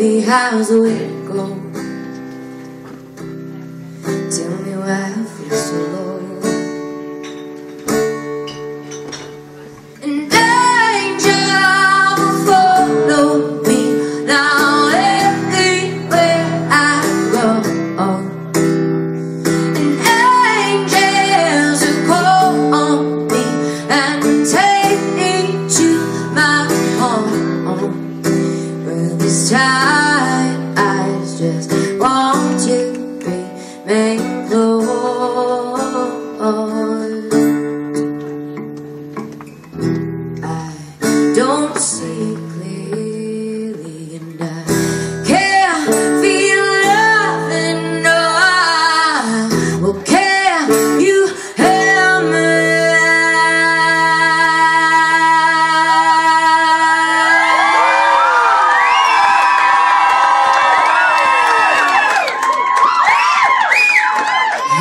me how's the way to go. Tell me why. tight eyes just want you to be me.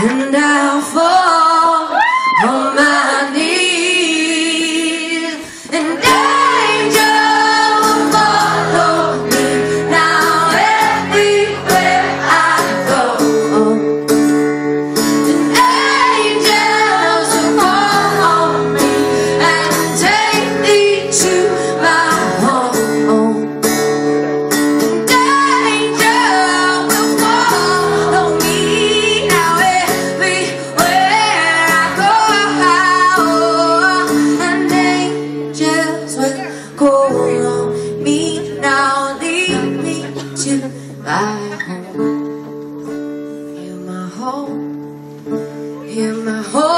And I'll fall. You're my home. You're my home.